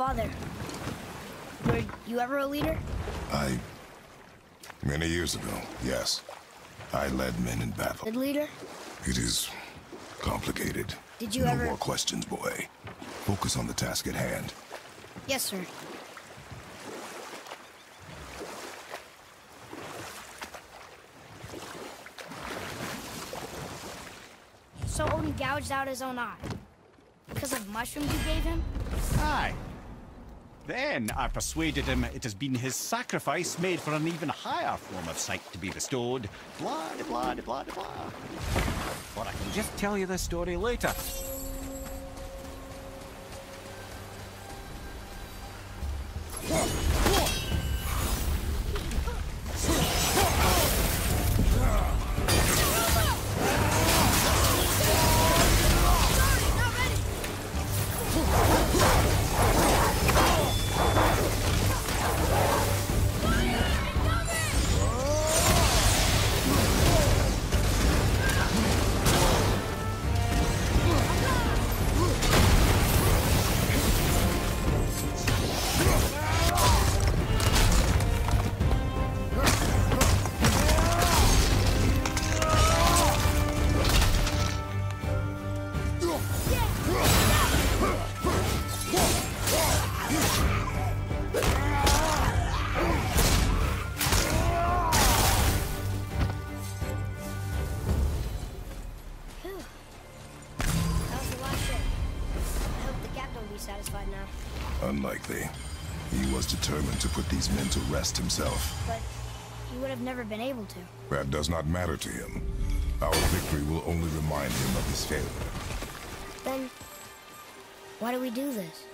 Father, were you ever a leader? I... Many years ago, yes. I led men in battle. Good leader? It is complicated. Did you no ever- more questions, boy. Focus on the task at hand. Yes, sir. So Odin gouged out his own eye. Because of mushrooms you gave him? Aye. Then I persuaded him it has been his sacrifice made for an even higher form of sight to be bestowed. Blah, de blah, de blah, de blah. Or I can just tell you the story later. Rest himself. But he would have never been able to. That does not matter to him. Our victory will only remind him of his failure. Then, why do we do this?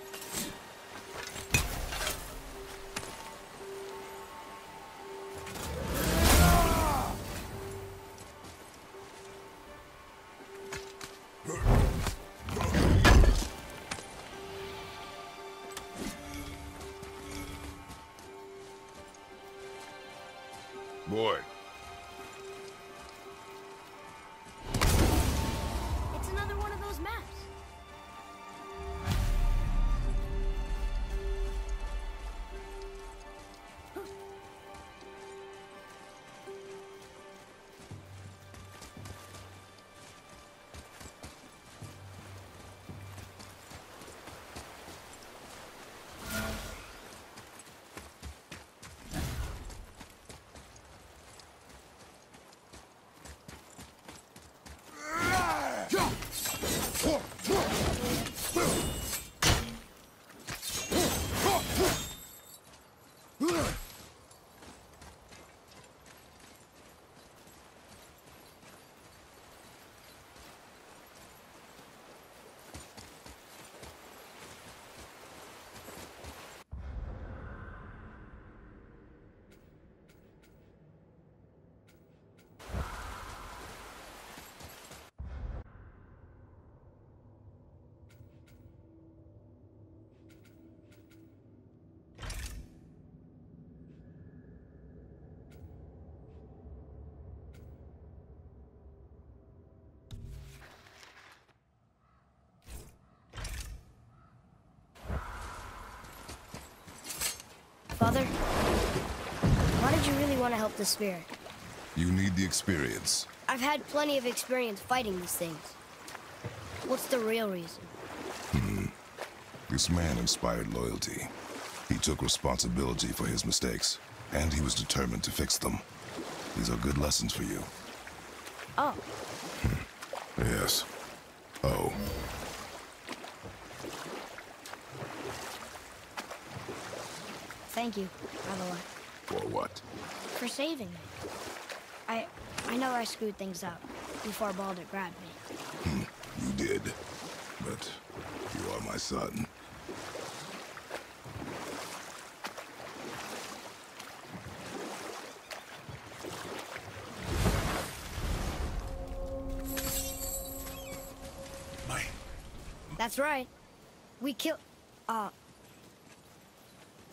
Father, why did you really want to help the spirit? you need the experience. I've had plenty of experience fighting these things. What's the real reason? Hmm. This man inspired loyalty. He took responsibility for his mistakes, and he was determined to fix them. These are good lessons for you. Oh, Yes. Oh, thank you, by the way, for what? for saving me. I I know I screwed things up before Baldur grabbed me. You did. But you are my son. My... That's right. We killed. Uh.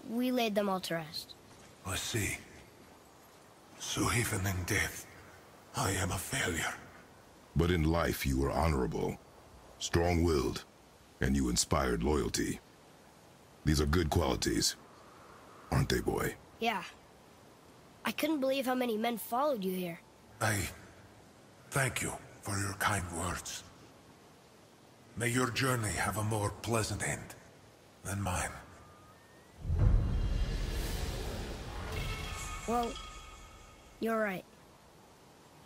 We laid them all to rest. I see. So even in death, I am a failure. But in life, you were honorable, strong-willed, and you inspired loyalty. These are good qualities. Aren't they, boy? Yeah. I couldn't believe how many men followed you here. I thank you for your kind words. May your journey have a more pleasant end than mine. Well, you're right.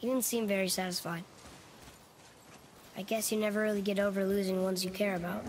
You didn't seem very satisfied. I guess you never really get over losing ones you care about.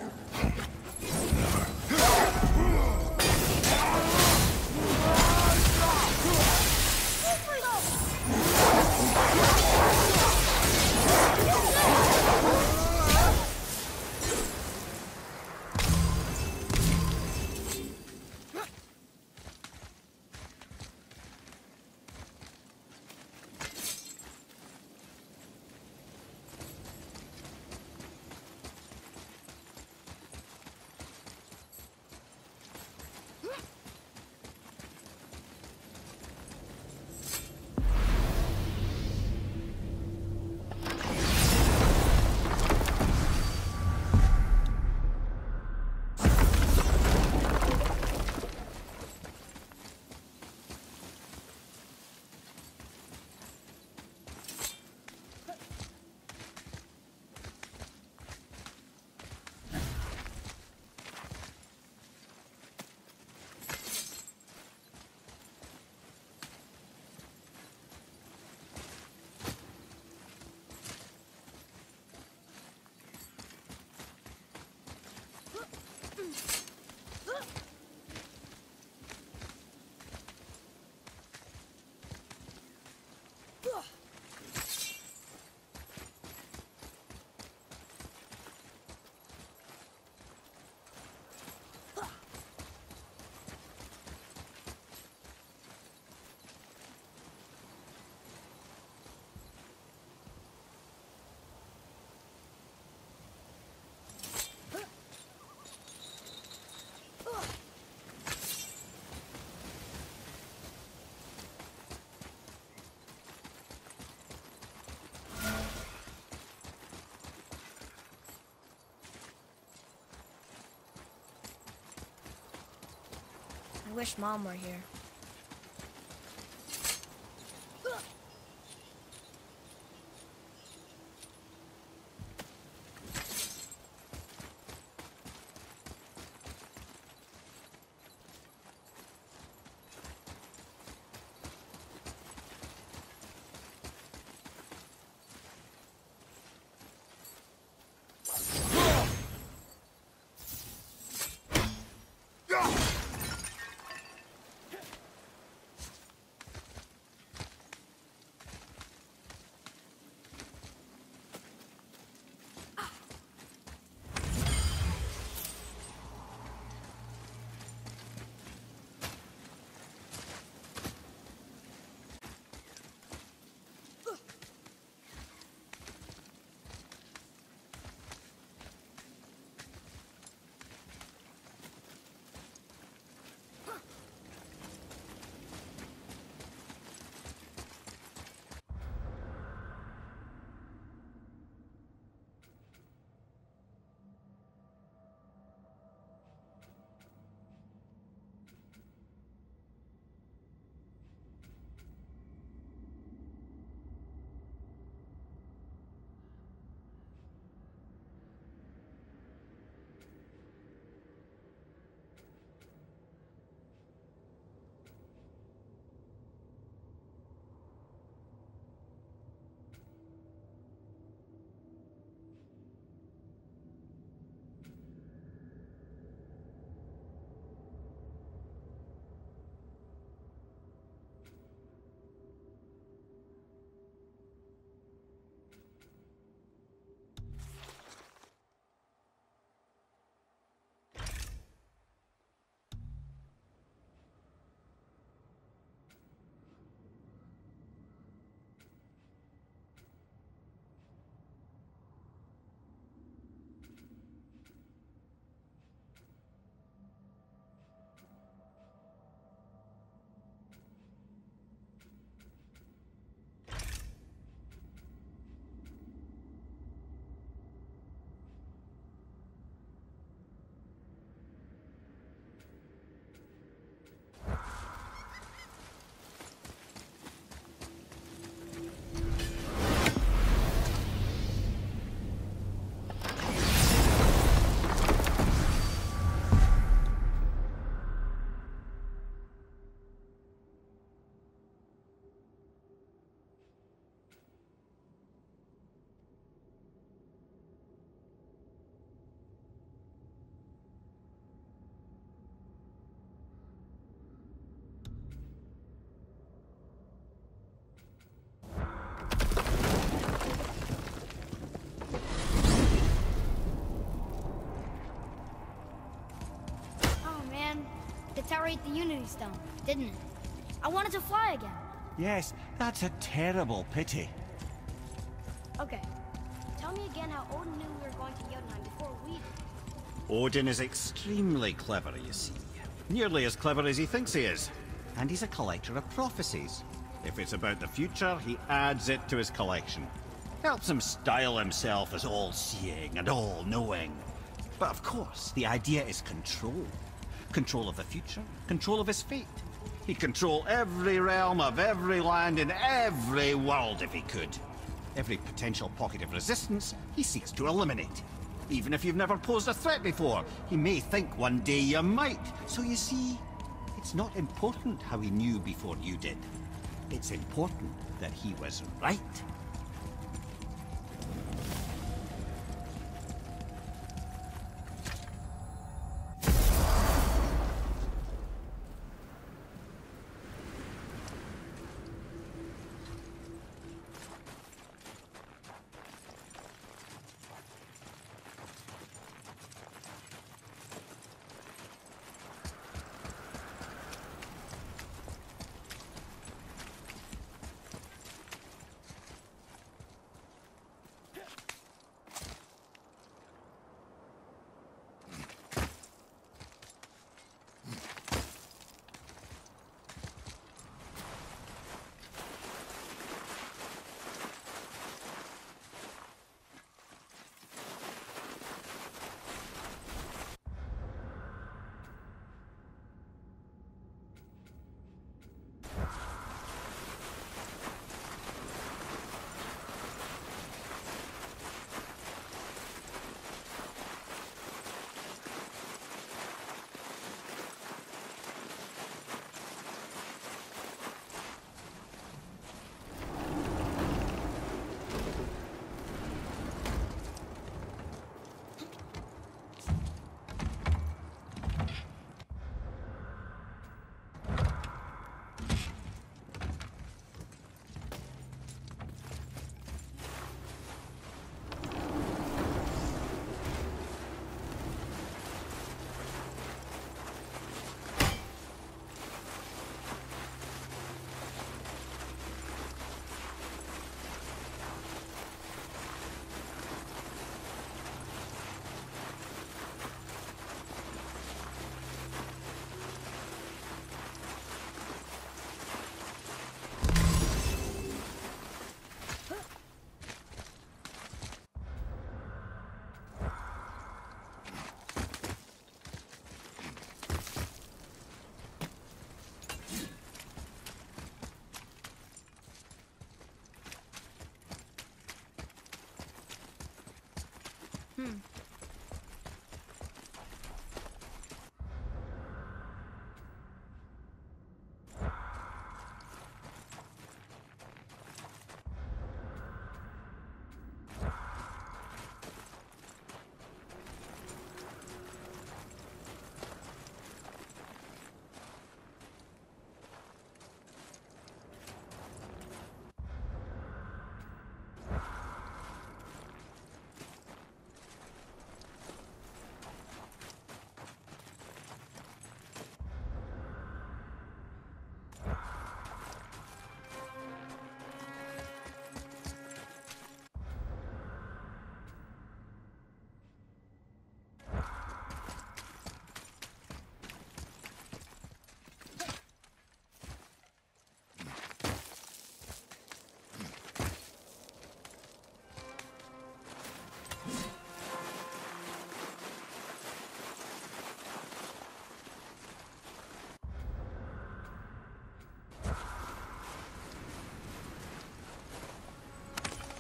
I wish Mom were here. Ate the Unity Stone, didn't it? I wanted to fly again. Yes, that's a terrible pity. Okay. Tell me again how Odin knew we were going to Jotunheim before we did. Odin is extremely clever, you see. Nearly as clever as he thinks he is. And he's a collector of prophecies. If it's about the future, he adds it to his collection. Helps him style himself as all-seeing and all-knowing. But of course, the idea is control. Control of the future, control of his fate. He'd control every realm of every land in every world if he could. Every potential pocket of resistance, he seeks to eliminate. Even if you've never posed a threat before, he may think one day you might. So you see, it's not important how he knew before you did. It's important that he was right.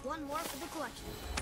One more for the collection.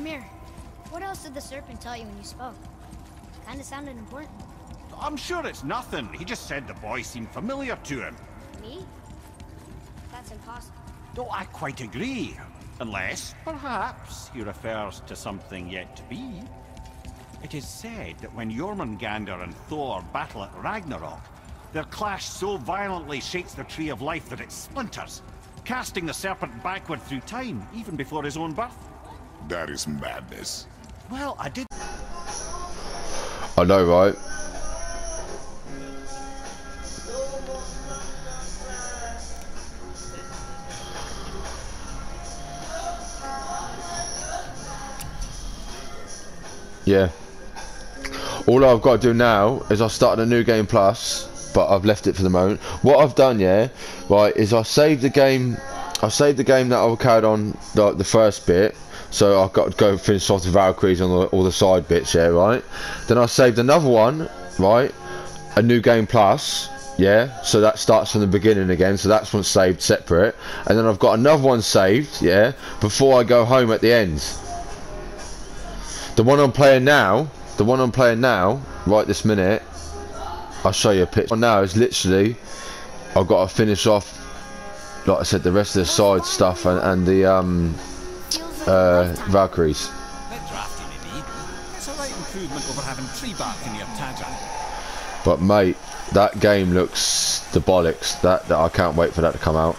What else did the serpent tell you when you spoke? Kinda sounded important. I'm sure it's nothing. He just said the boy seemed familiar to him. Me? That's impossible. Though I quite agree. Unless, perhaps, he refers to something yet to be. It is said that when Jormungandr and Thor battle at Ragnarok, their clash so violently shakes the Tree of Life that it splinters, casting the serpent backward through time, even before his own birth. That is madness. Well, I did I know, right? Yeah. All I've got to do now is I started a new game plus, but I've left it for the moment. What I've done, yeah, right, is I saved the game. I saved the game that I carried on the, the first bit, so I've got to go finish off the Valkyries on the, all the side bits, yeah, right. Then I saved another one, right, a new game plus, yeah. So that starts from the beginning again. So that's one saved separate, and then I've got another one saved, yeah, before I go home at the end. The one I'm playing now, the one I'm playing now, right this minute, I'll show you a picture. Now is literally, I've got to finish off, like I said, the rest of the side stuff and, and the um, uh. Valkyries. drafty, maybe. It's a right improvement over having tree bark in your Tadra. But mate, that game looks the bollocks. That, that I can't wait for that to come out.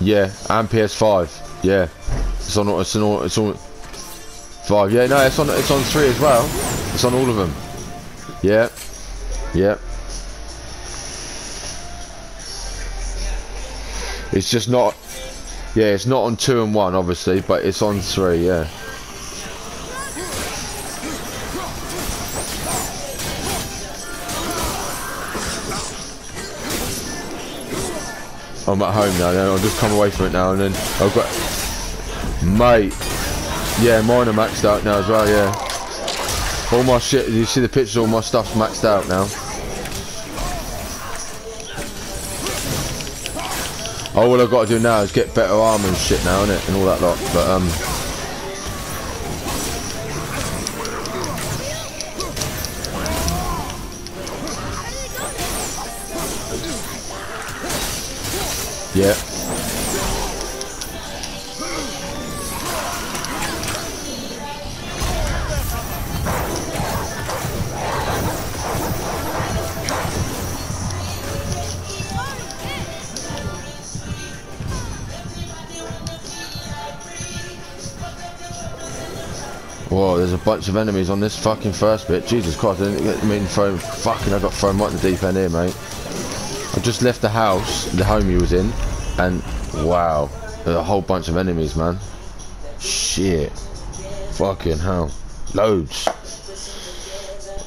Yeah, and PS5. Yeah, it's on. It's on. It's on. Five. Yeah, no, it's on. It's on three as well. It's on all of them. Yeah. Yeah. It's just not. Yeah, it's not on two and one, obviously, but it's on three. Yeah. I'm at home now. Then I'll just come away from it now, and then I've got, mate. Yeah, mine are maxed out now as well. Yeah, all my shit. You see the pictures? All my stuff's maxed out now. All I've got to do now is get better armor and shit now, innit, and all that lot. But um, yeah. Bunch of enemies on this fucking first bit. Jesus Christ, I didn't get me thrown. Fucking, I got thrown right in the deep end here, mate. I just left the house, the home he was in, and wow, there's a whole bunch of enemies, man. Shit. Fucking hell. Loads.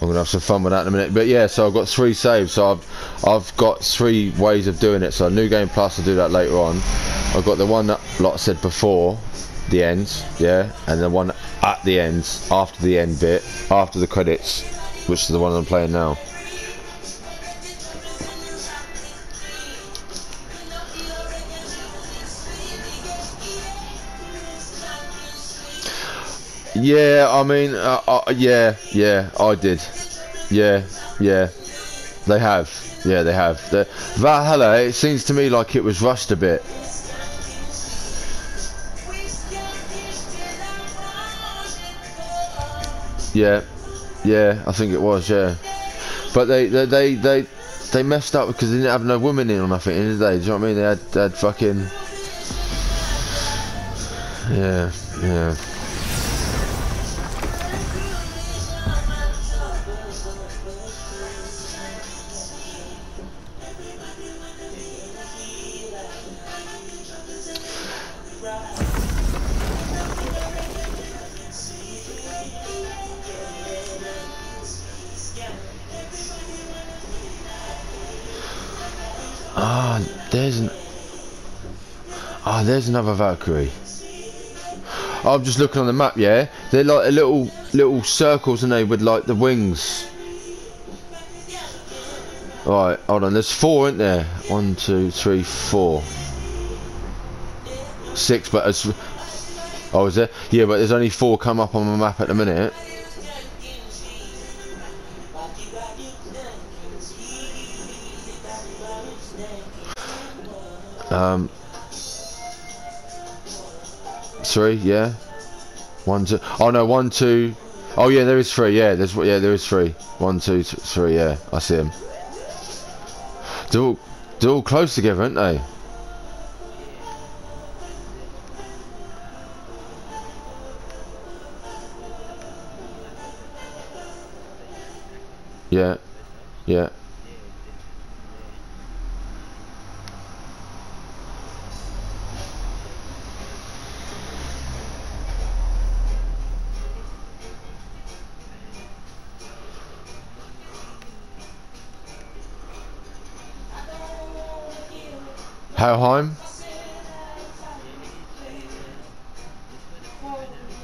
I'm gonna have some fun with that in a minute. But yeah, so I've got three saves. So I've I've got three ways of doing it. So new game plus, I'll do that later on. I've got the one that, I said before, the end, yeah, and the one at the end, after the end bit, after the credits, which is the one I'm playing now. Yeah, I mean, uh, uh, yeah, yeah, I did. Yeah, yeah, they have. Yeah, they have. Valhalla, it seems to me like it was rushed a bit. Yeah, yeah, I think it was. Yeah, but they they they they, they messed up because they didn't have no women in or nothing, did they? Do you know what I mean? They had, they had fucking. Yeah, yeah. There's another Valkyrie. I'm just looking on the map. Yeah, they're like a little little circles, and they with like the wings. Right, hold on. There's four, isn't there? One, two, three, four. Six, but as oh, is there? Yeah, but there's only four come up on the map at the minute. Um, three, yeah. One, two. Oh no, one, two. Oh yeah, there is three. Yeah, there's yeah, there is three. One, two, th- three. Yeah, I see them. They're all, they're all close together, aren't they? Yeah, yeah.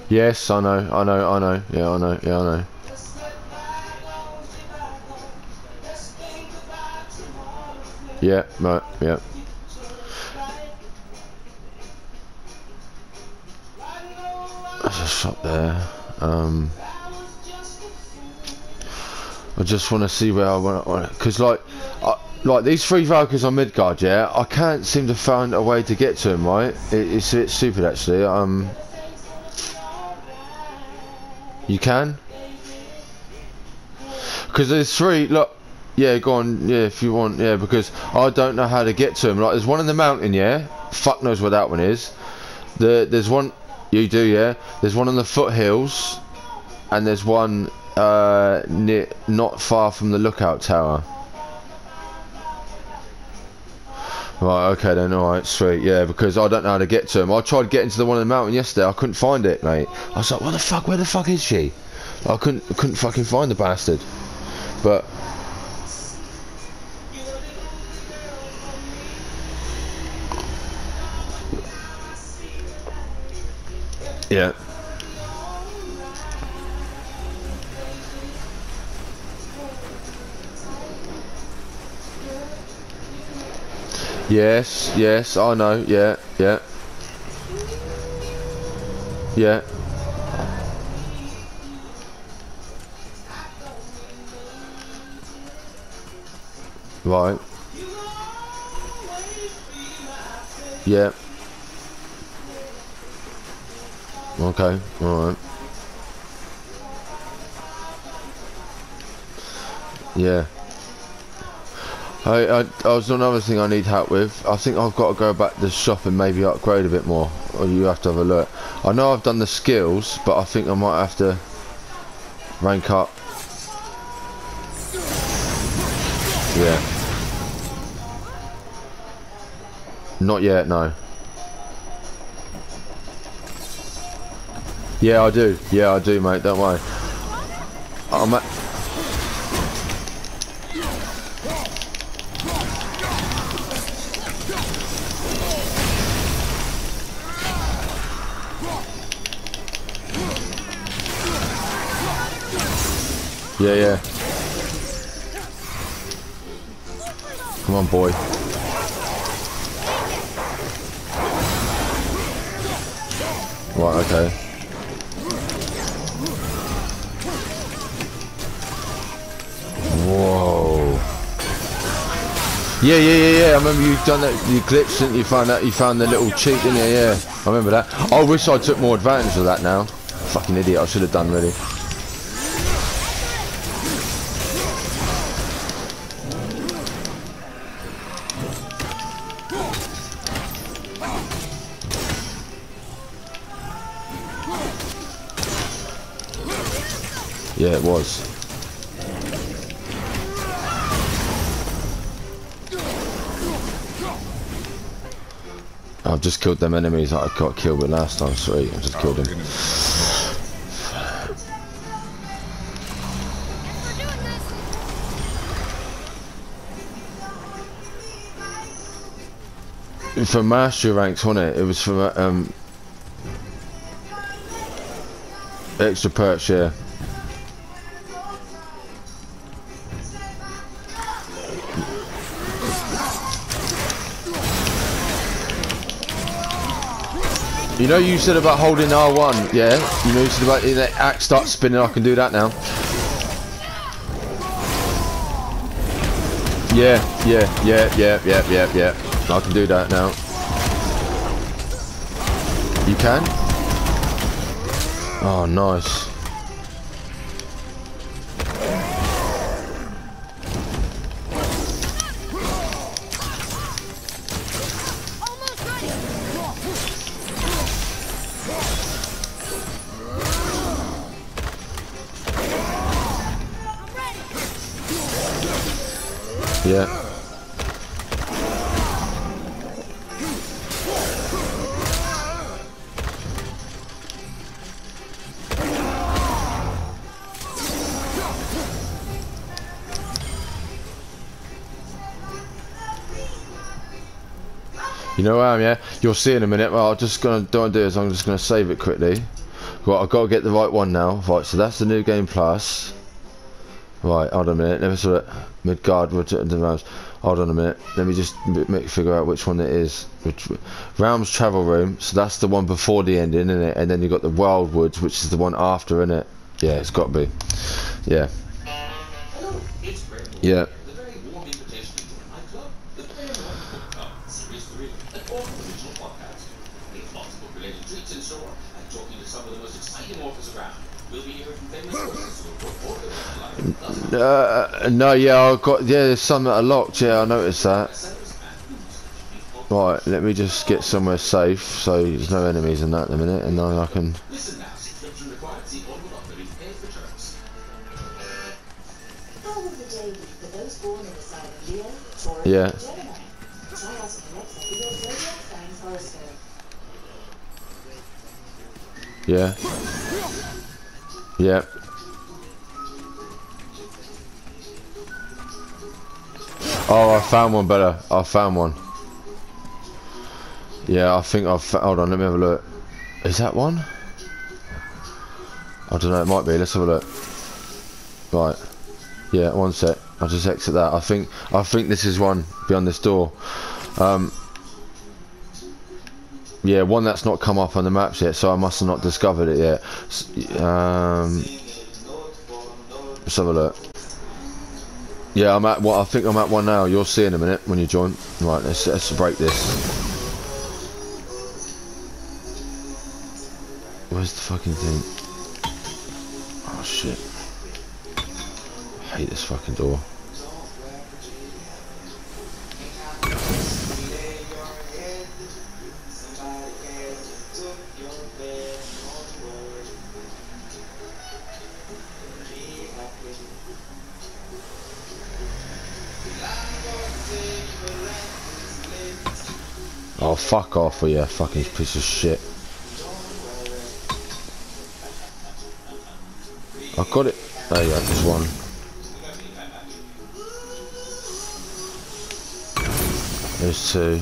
Yes, I know, I know, I know, yeah, I know, yeah, I know. Yeah, right, yeah. There's a shop there. Um, I just want to see where I want because like, I, like these three Valkyries on Midgard, yeah, I can't seem to find a way to get to them. Right, it, it's a bit stupid actually. Um, you can, because there's three. Look, yeah, go on, yeah, if you want, yeah, because I don't know how to get to them. Like, there's one in the mountain, yeah. Fuck knows where that one is. The there's one you do, yeah. There's one on the foothills, and there's one uh, near, not far from the lookout tower. Right, okay then, alright, sweet, yeah, because I don't know how to get to him. I tried getting to the one in the mountain yesterday, I couldn't find it, mate. I was like, what the fuck, where the fuck is she? I couldn't, couldn't fucking find the bastard. But, yeah. Yes, yes, I know, yeah, yeah. Yeah. Right. Yeah. Okay, alright. Yeah. I, I, I was on another thing I need help with. I think I've got to go back to the shop and maybe upgrade a bit more. Or you have to have a look. I know I've done the skills, but I think I might have to rank up. Yeah. Not yet, no. Yeah, I do. Yeah, I do, mate. Don't worry. I'm at Yeah, yeah. Come on, boy. Right, okay. Whoa. Yeah, yeah, yeah, yeah. I remember you done that. You glitched, didn't you? Found that. You found the little cheat, didn't you? Yeah. I remember that. I wish I took more advantage of that now. Fucking idiot. I should have done really. Yeah, it was. I've just killed them enemies that I got killed with last time. Sweet, I just killed them. For mastery ranks, wasn't it? It was for um, extra perks, yeah. Know you said about holding R1, yeah? You know you said about the axe starts spinning, I can do that now. Yeah, yeah, yeah, yeah, yeah, yeah, yeah. I can do that now. You can? Oh, nice. You know where I am, yeah? You'll see in a minute. Well, I'm just gonna don't do is I'm just gonna save it quickly. Right, I've got to get the right one now. Right, so that's the new game plus. Right, hold on a minute. Let me sort it. Midgard, return to Realms. Hold on a minute. Let me just make figure out which one it is. Which, Realms Travel Room. So that's the one before the ending, isn't it? And then you've got the Wildwoods, which is the one after, isn't it? Yeah, it's got to be. Yeah. Yeah. Uh, no, yeah, I've got yeah. There's some that are locked. Yeah, I noticed that. Right, let me just get somewhere safe so there's no enemies in that in a minute, and then I can. Yeah. Yeah. Yeah. Oh, I found one better. I found one. Yeah, I think I've... Hold on, let me have a look. Is that one? I don't know, it might be. Let's have a look. Right. Yeah, one sec. I'll just exit that. I think I think this is one beyond this door. Um, yeah, one that's not come up on the maps yet, so I must have not discovered it yet. Um, let's have a look. Yeah, I'm at what I think I'm at one now. You'll see in a minute when you join. Right, let's let's break this. Where's the fucking thing? Oh shit. I hate this fucking door. Fuck off with you, fucking piece of shit. I got it. There you go, just one. There's two.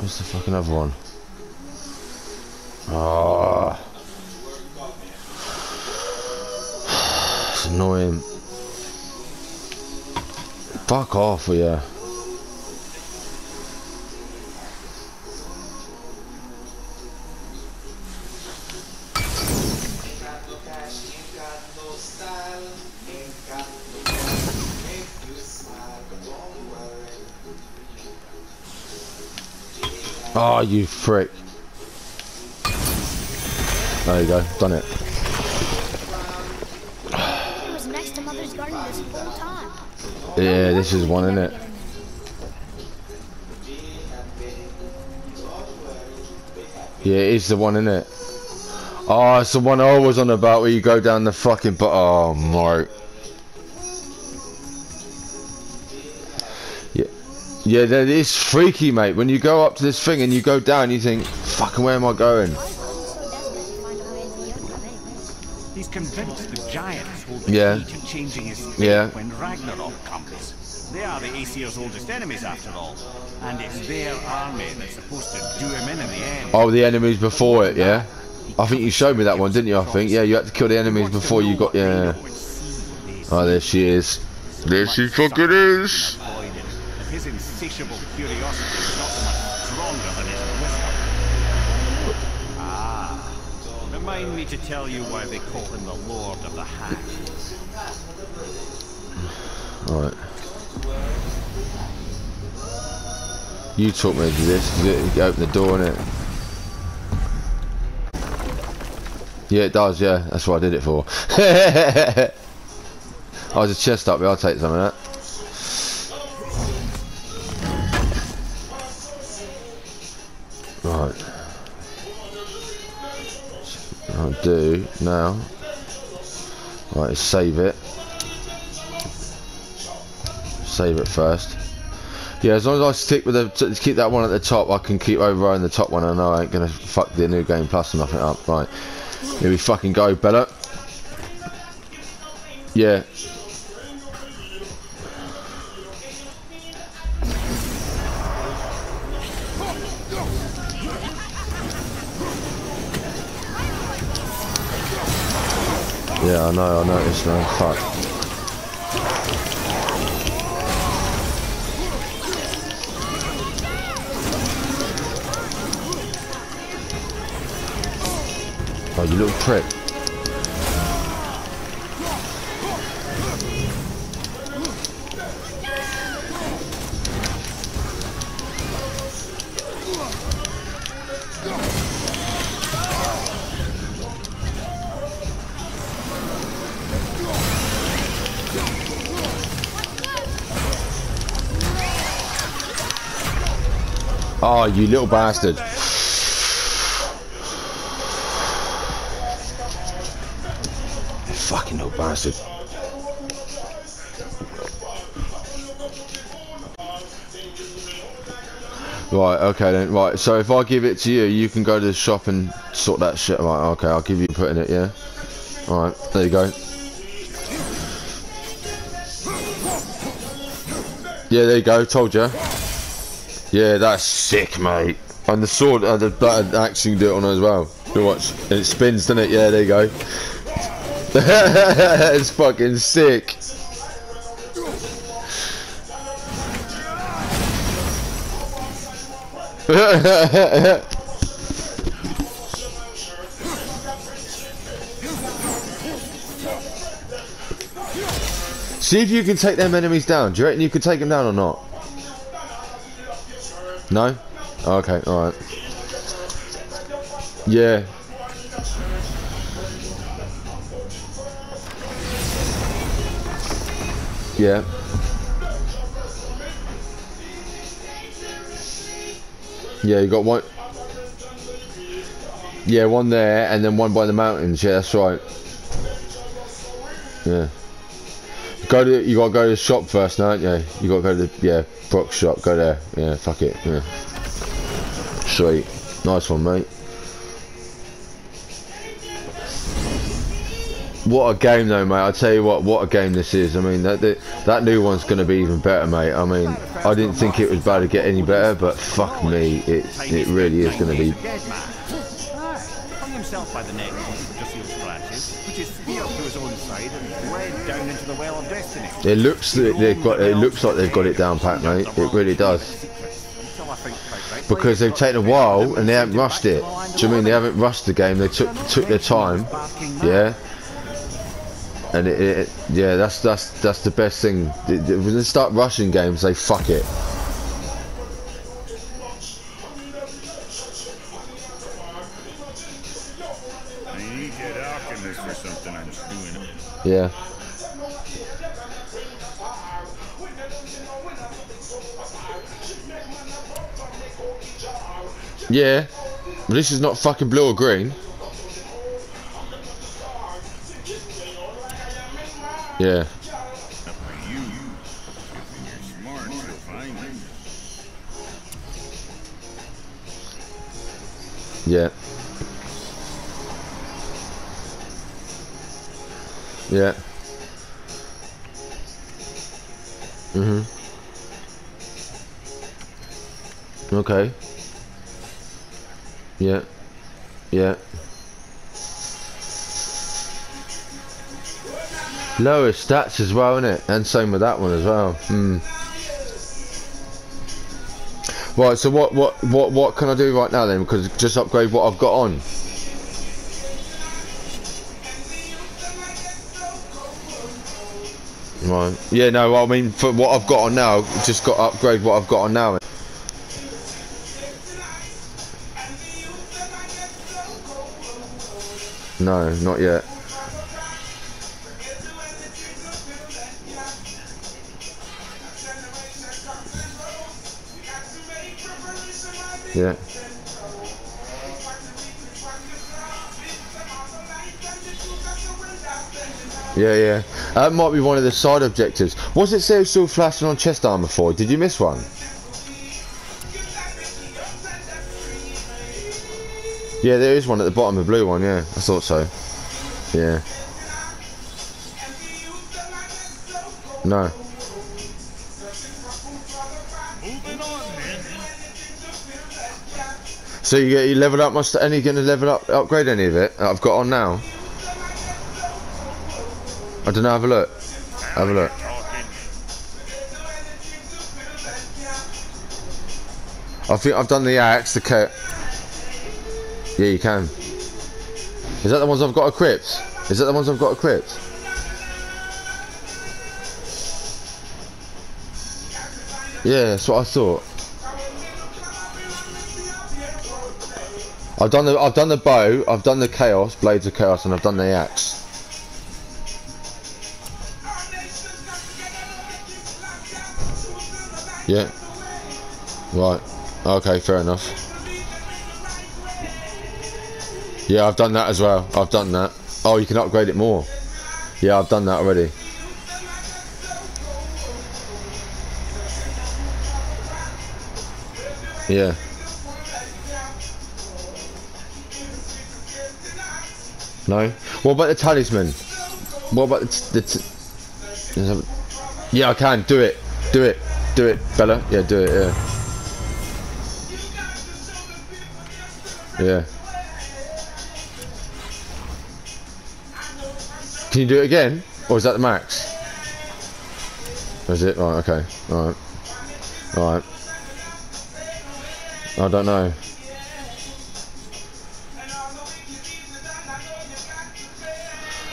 Where's the fucking other one? Oh. It's annoying. Fuck off, yeah. Oh, you frick. There you go, done it. He was next to Mother's garden this whole time. Yeah, this is one, isn't it? Yeah, it is the one, isn't it? Oh, it's the one I was on about where you go down the fucking... But oh, Mark. Yeah, that is freaky, mate. When you go up to this thing and you go down, you think, fucking, where am I going? Why wasn't so desperate to find a way into the Jötun anyway? He's convinced the giants hold the Yeah. to changing his fate Yeah. when Ragnarok comes. They are the Aesir's oldest enemies, after all. And it's their army that's supposed to do him in in the end. Oh, the enemies before it, yeah? I think you showed me that one, didn't you? I think. Yeah, you had to kill the enemies before you got... Yeah. Oh, there she is. There she fucking is his insatiable curiosity is not so much stronger than his wisdom. Ah, remind me to tell you why they call him the Lord of the Hanged. Alright. You took me to this, you open the door and. Yeah, it does, yeah, that's what I did it for. oh, there's a chest up here, I'll take some of that. Do now. Right, save it. Save it first. Yeah, as long as I stick with the keep that one at the top, I can keep overriding the top one. Know I ain't gonna fuck the new game plus and nothing up. Right, here we fucking go, Bella. Yeah. Yeah, I know, I noticed now. Fuck. Oh, you little prick. Oh, you little bastard. You Fucking little bastard. Right, okay then. Right, so if I give it to you, you can go to the shop and sort that shit. Right, okay, I'll give you putting it, yeah? Alright, there you go. Yeah, there you go, told you. Yeah, that's sick, mate. And the sword, uh, the button action do it on as well. You watch, and it spins, doesn't it? Yeah, there you go. it's fucking sick. See if you can take them enemies down. Do you reckon you could take them down or not? No? Oh, okay, alright. Yeah. Yeah. Yeah, you got one. Yeah, one there, and then one by the mountains. Yeah, that's right. Yeah. Go to you gotta go to the shop first, don't you? You gotta go to the yeah Brok's shop. Go there. Yeah, fuck it. Yeah. Sweet, nice one, mate. What a game, though, mate. I tell you what, what a game this is. I mean, that that, new one's gonna be even better, mate. I mean, I didn't think it was about to get any better, but fuck me, it it really is be. Man. Aye, hung himself by the neck just speared to his own side and bled down into the well of destiny. It looks that they've got. It looks like they've got it down pat, mate. It really does. Until I think quite rightly, Because they've taken a while and they haven't rushed it. Do you mean they haven't rushed the game? They took took their time. Yeah. And it, it, yeah, that's that's that's the best thing. They- they- When they start rushing games, they fuck it. I Yeah. But this is not fucking blue or green. Yeah. Yeah. Yeah. Mhm. Okay. Yeah. Yeah. Lower stats as well, innit? And same with that one as well. Hmm. Right, so what, what, what, what can I do right now then? Because just upgrade what I've got on. Right. Yeah, no, I mean, for what I've got on now, just got upgrade what I've got on now. No, not yet. Yeah. Yeah, yeah. That might be one of the side objectives. Was it say still flashing on chest armor for? Did you miss one? Yeah, there is one at the bottom, the blue one, yeah. I thought so. Yeah. No. So you get you level up my st- any gonna level up upgrade any of it I've got on now? I don't know, have a look. Have a look. I think I've done the axe, the cut. Yeah, you can. Is that the ones I've got equipped? Is that the ones I've got equipped? Yeah, that's what I thought. I've done the I've done the bow, I've done the chaos, blades of chaos, and I've done the axe. Yeah. Right. Okay, fair enough. Yeah, I've done that as well. I've done that. Oh, you can upgrade it more. Yeah, I've done that already. Yeah. No. What about the talisman? What about the, the Yeah, I can do it. Do it. Do it, Bella. Yeah, do it. Yeah. Yeah. Can you do it again, or is that the max? Is it right? Okay. All right. All right. I don't know.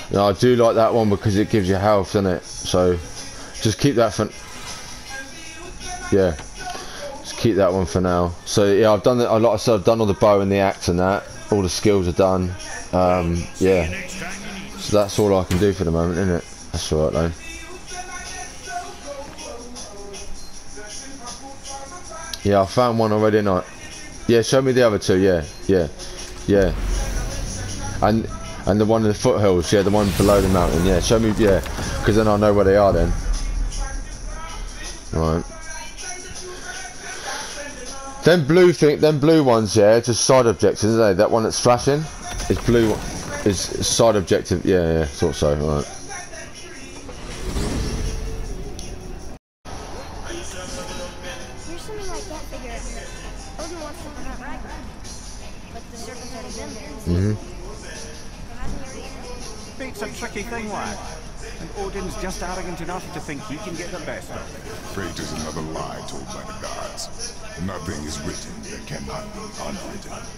No, I do like that one because it gives you health, doesn't it? So, just keep that for. Yeah, just keep that one for now. So yeah, I've done it. Like I said, I've done all the bow and the axe and that. All the skills are done. Um, yeah, so that's all I can do for the moment, isn't it? That's all right though. Yeah, I found one already. Not. Yeah, show me the other two. Yeah, yeah, yeah. And and the one in the foothills. Yeah, the one below the mountain. Yeah, show me. Yeah, because then I know where they are. Then. Right. Then blue thing, then blue ones, yeah, just side objects, isn't they? That one that's flashing is blue. Is side objective. Yeah, yeah, thought so. Right. Here's something I can't figure out. Odin wants to prevent Ragnarok. But the serpent's already. Mhm. So hasn't he already Fate's a tricky thing, lad. And Odin's just arrogant enough to think he can get the best of it. Fate is another lie told by the gods. Nothing is written that cannot be unwritten.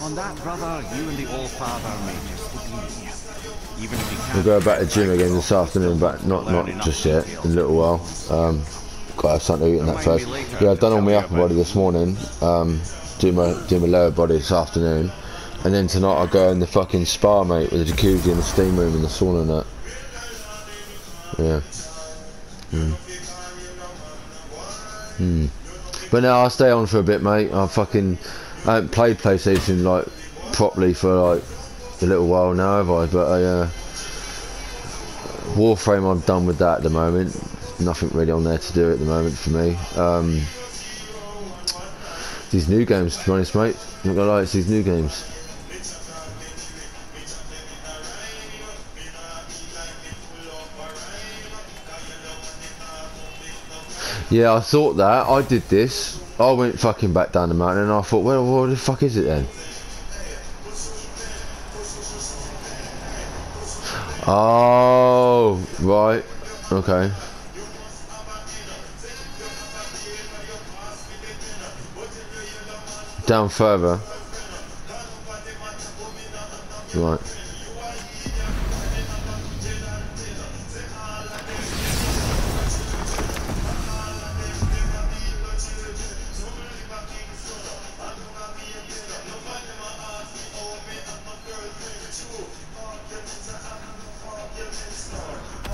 On that, brother, you and the All-Father may just agree. Even if. We'll go back to the gym again this afternoon, but not not just yet. In a little while. Um, gotta have something to eat in that first. Yeah, I've done all my upper body this morning. Um, do my do my lower body this afternoon, and then tonight I'll go in the fucking spa, mate, with the jacuzzi and the steam room and the sauna and that. Yeah. Hmm. Hmm. But now I'll stay on for a bit, mate. I fucking I haven't played PlayStation like properly for like a little while now, have I? But I, uh, Warframe, I'm done with that at the moment. Nothing really on there to do at the moment for me. Um, these new games, to be honest, mate. I'm not gonna lie, it's these new games. Yeah, I thought that. I did this. I went fucking back down the mountain and I thought, well, what the fuck is it then? Oh, right. Okay. Down further. Right.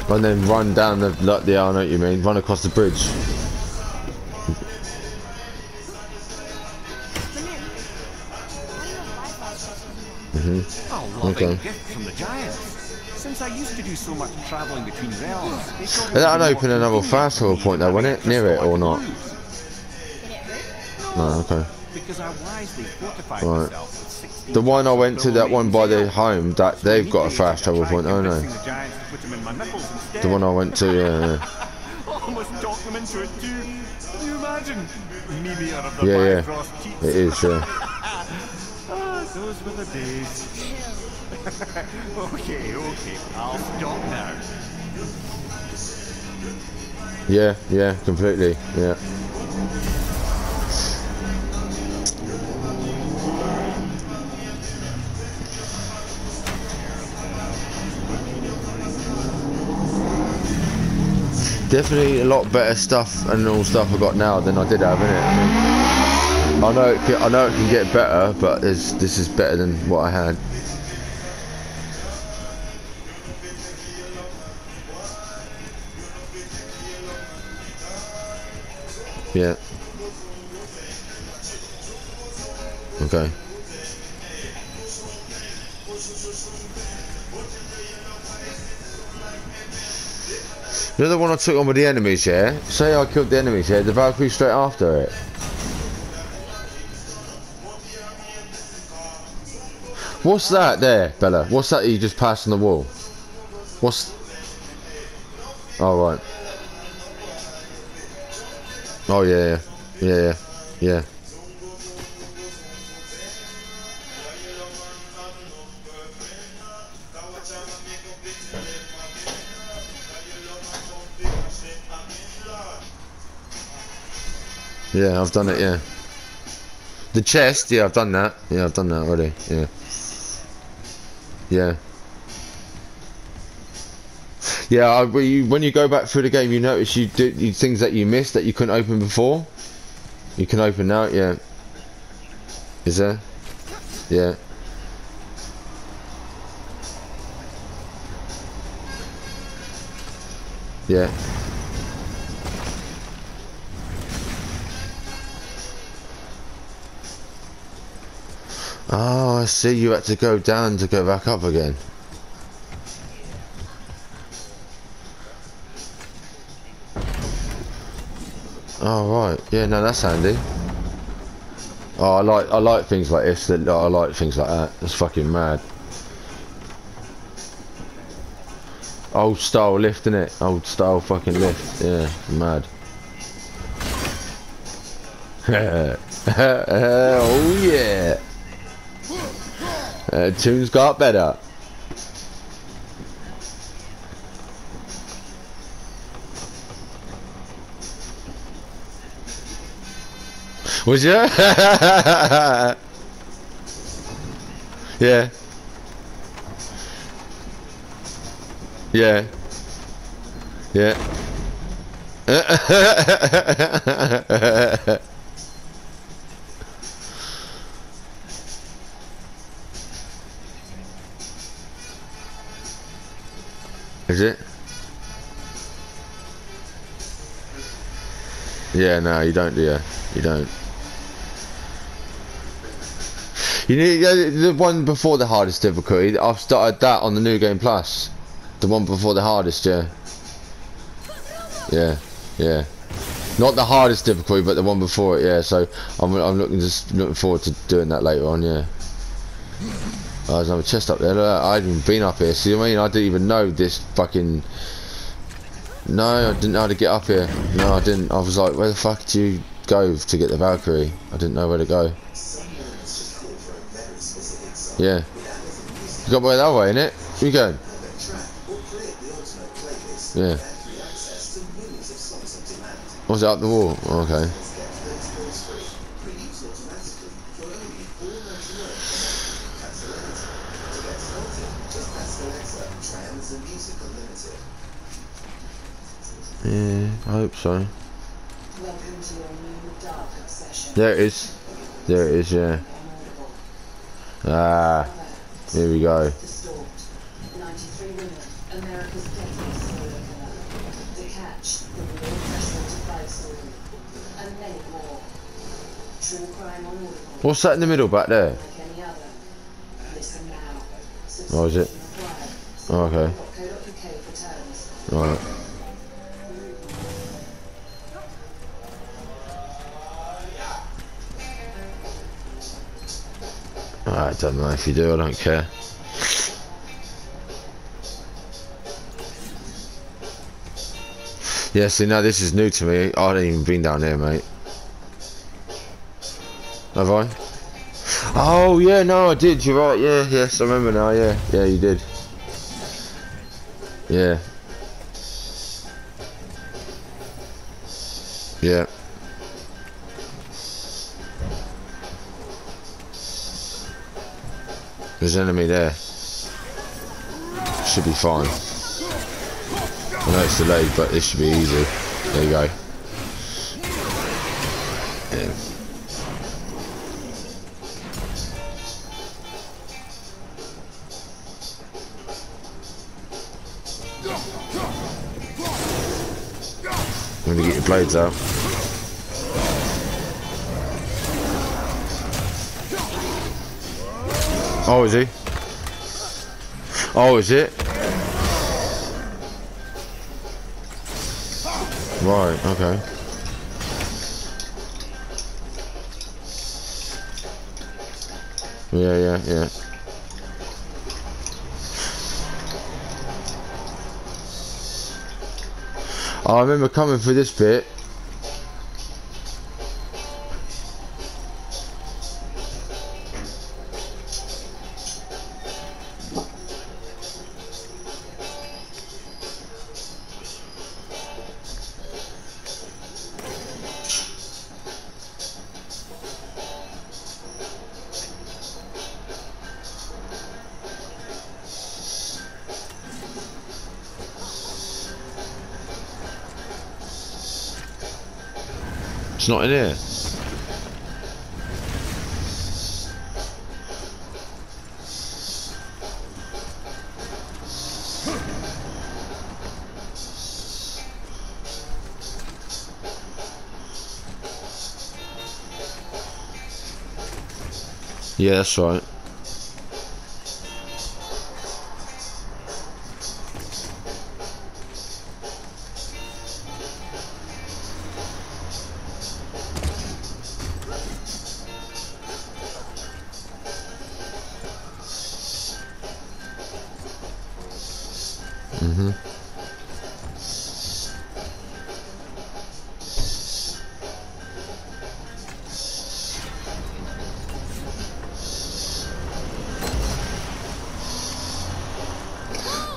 And then run down the, like, the, I know what you mean, run across the bridge. Mm-hmm. A loving Okay. from the giants. Since I used to do so much travelling between realms, they told me And that'd open another fast travel point though, wouldn't it? Near it or not? Did it hurt? No, okay. Because I wisely fortified Right. myself with 16 The one I went to, that one by the home, that they've got a fast travel point, oh no. the one I went to, yeah, yeah. Almost. Can you imagine? Yeah, yeah. It is, yeah. Ah, those were the days. okay, okay, I'll stop now. Yeah, yeah, completely, yeah. Definitely a lot better stuff and all stuff I got now than I did have, innit? I mean, I know it can, I know it can get better, but this is better than what I had. Yeah. Okay. The other one I took on with the enemies, yeah? Say I killed the enemies, yeah? The Valkyrie straight after it. What's that there, Bella? What's that you just passed on the wall? What's... Oh, right. Oh, yeah, yeah. Yeah, yeah. Yeah. I've done it, yeah. The chest, yeah, I've done that. Yeah, I've done that already, yeah. Yeah. Yeah, I, when you when you go back through the game, you notice you do you, things that you missed that you couldn't open before. You can open now, yeah. Is there? Yeah. Yeah. Oh, I see. You had to go down to go back up again. Oh right, yeah, no, that's handy. Oh, I like I like things like this. That I like things like that. It's fucking mad. Old style lift, innit? Old style fucking lift. Yeah, mad. oh yeah. Uh, tunes got better. Was ya? yeah. Yeah. Yeah. Yeah, no, you don't, do you? You don't. You need the one before the hardest difficulty. I've started that on the new game plus. The one before the hardest, yeah. Yeah, yeah. Not the hardest difficulty, but the one before it, yeah. So I'm I'm looking just looking forward to doing that later on, yeah. Oh, there's another chest up there. I even been up here. See what I mean? I didn't even know this fucking. No, I didn't know how to get up here. No, I didn't. I was like, where the fuck do you go to get the Valkyrie? I didn't know where to go. Yeah. You got by that way, innit? Where you going? Yeah. Was it up the wall? Oh, okay. So. There it is. There it is, yeah. Ah, here we go. 93 women, America's deadliest solar match will be the unprecedented life story, and many more. True crime on Audible, What's that in the middle back there? like any other. Listen now. Oh, is it? Oh, okay. .co.uk I don't know if you do, I don't care. Yeah, see, now this is new to me. I haven't even been down there, mate. Have I? Oh, yeah, no, I did. You're right. Yeah, yes, I remember now. Yeah, yeah, you did. Yeah. Yeah. There's an enemy there. Should be fine. I know it's delayed, but this should be easy. There you go. Yeah. I'm gonna get your blades out. Oh, is he? Oh, is it? Right, okay. Yeah, yeah, yeah. I remember coming for this bit. It's not in here. Yeah, that's right.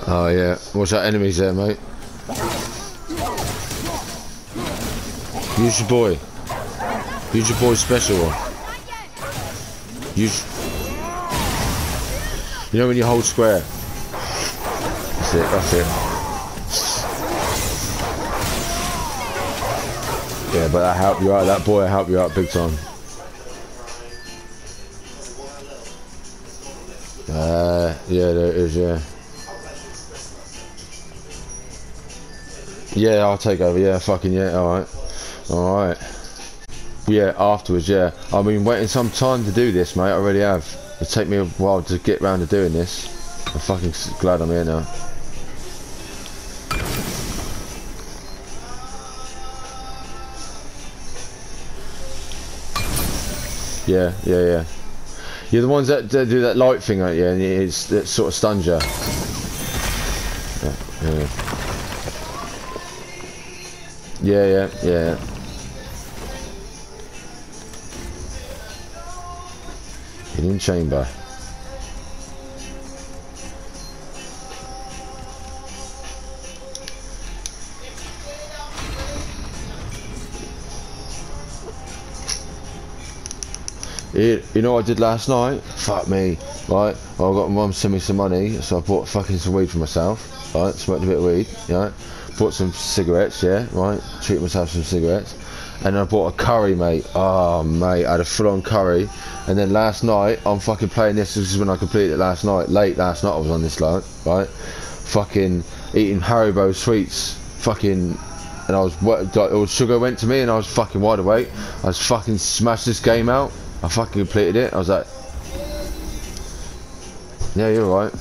Oh yeah, what's that enemies there, mate? Use your boy. Use your boy's special one. Use. You know when you hold square. That's it. That's it. Yeah, but that helped you out. That boy helped you out big time. Uh, yeah, there it is. Yeah. Yeah, I'll take over. Yeah, fucking yeah. All right, all right. Yeah, afterwards. Yeah, I've been waiting some time to do this, mate. I really have. It take me a while to get round to doing this. I'm fucking glad I'm here now. Yeah, yeah, yeah. You're the ones that, that do that light thing, aren't you? And it's sort of stuns you. Yeah, yeah. Yeah, yeah, yeah. Hidden chamber. You, you know what I did last night? Fuck me. Right, I got my mum send me some money, so I bought fucking some weed for myself. Right, smoked a bit of weed. Yeah, bought some cigarettes. Yeah, right, Treat myself some cigarettes, and then I bought a curry, mate. Oh, mate, I had a full-on curry. And then last night, I'm fucking playing this. This is when I completed it last night. Late last night, I was on this like, right, fucking eating Haribo sweets. Fucking and I was wa- like, sugar went to me, and I was fucking wide awake. I was fucking smashed this game out. I fucking completed it. I was like, yeah, you're right.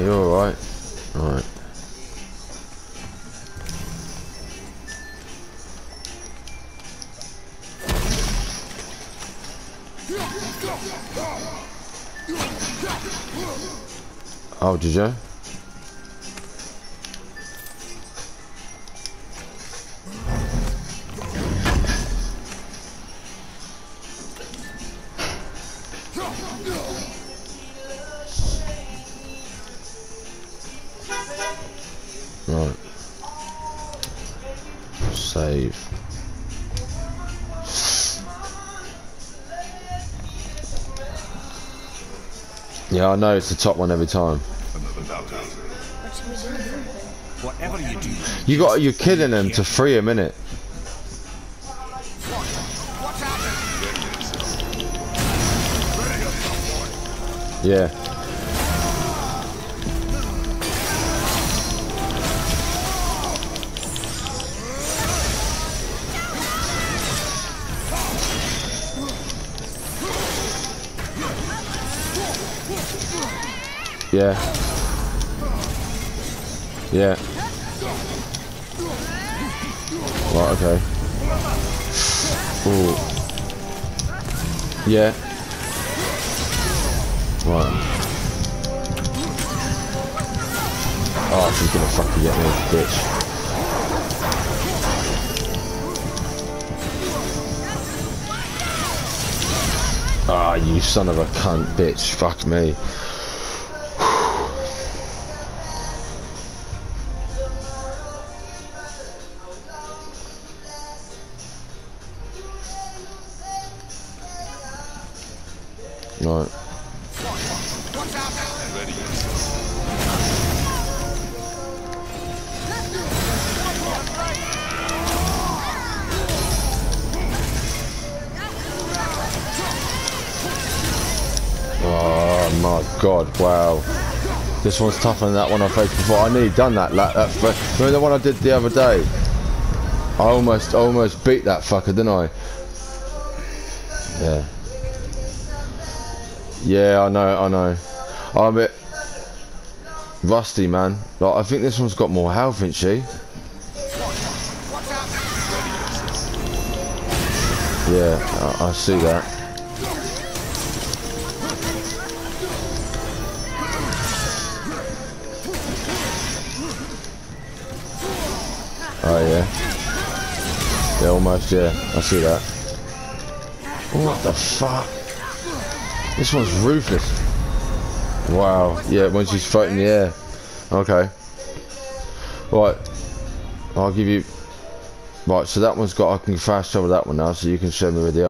Yeah, you alright. Alright. Oh, did you? Yeah, I know it's the top one every time. What should we do? Whatever you do, You got you're killing them to free a minute. Yeah. Yeah. Yeah. Right, okay. Ooh. Yeah. Right. Oh, she's gonna fucking get me, bitch. Ah, you son of a cunt, bitch. Fuck me. This one's tougher than that one I faced before. I nearly done that. Like, that remember the one I did the other day? I almost, almost beat that fucker, didn't I? Yeah. Yeah, I know, I know. I'm a bit rusty, man. Like, I think this one's got more health, ain't she? Yeah, I, I see that. Yeah, I see that. What the fuck? This one's ruthless. Wow. Yeah, when she's fighting the air. Okay. Right. I'll give you. Right. So that one's got. I can fast travel that one now, so you can show me where the.